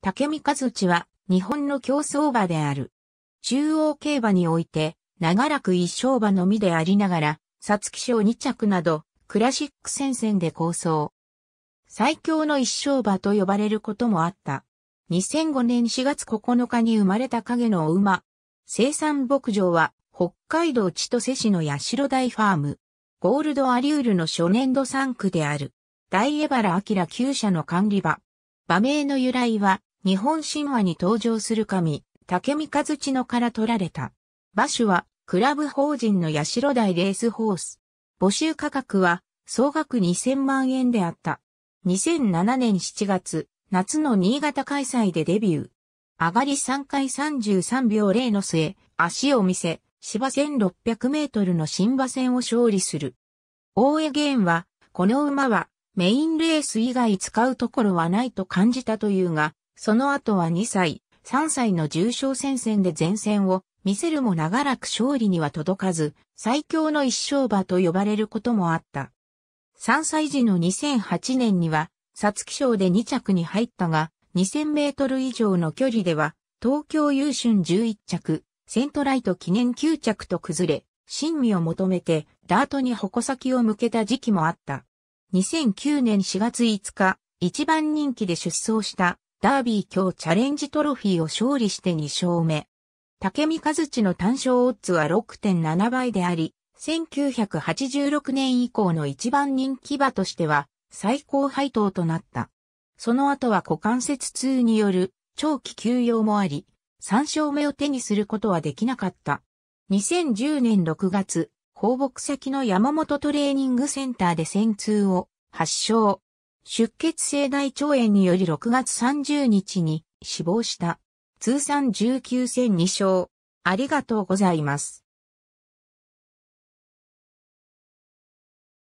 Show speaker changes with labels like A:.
A: 竹見和内は日本の競走馬である。中央競馬において長らく一勝馬のみでありながら、皐月賞2着など、クラシック戦線で構想。最強の一勝馬と呼ばれることもあった。2005年4月9日に生まれた影の馬。生産牧場は北海道千歳市の八代大ファーム。ゴールドアリュールの初年度3区である。大江原明厩舎の管理場。馬名の由来は日本神話に登場する神、竹見和地のから取られた。馬主は、クラブ法人の八代台レースホース。募集価格は、総額2000万円であった。2007年7月、夏の新潟開催でデビュー。上がり3回33秒0の末、足を見せ、芝1600メートルの新馬戦を勝利する。大江ゲーンは、この馬はメインレース以外使うところはないと感じたというが、その後は2歳、3歳の重賞戦線で前線を見せるも長らく勝利には届かず、最強の一勝馬と呼ばれることもあった。3歳児の2008年には、皐月賞で2着に入ったが、2000メートル以上の距離では、東京優春11着、セントライト記念9着と崩れ、親身を求めてダートに矛先を向けた時期もあった。2009年4月5日、一番人気で出走したダービー今日チャレンジトロフィーを勝利して2勝目。竹見和地の単勝オッズは6.7倍であり、1986年以降の一番人気馬としては最高配当となった。その後は股関節痛による長期休養もあり、3勝目を手にすることはできなかった。2010年6月、放牧先の山本トレーニングセンターで戦痛を発症。出血性大腸炎により6月30日に死亡した。通算19戦2勝。ありがとうございます。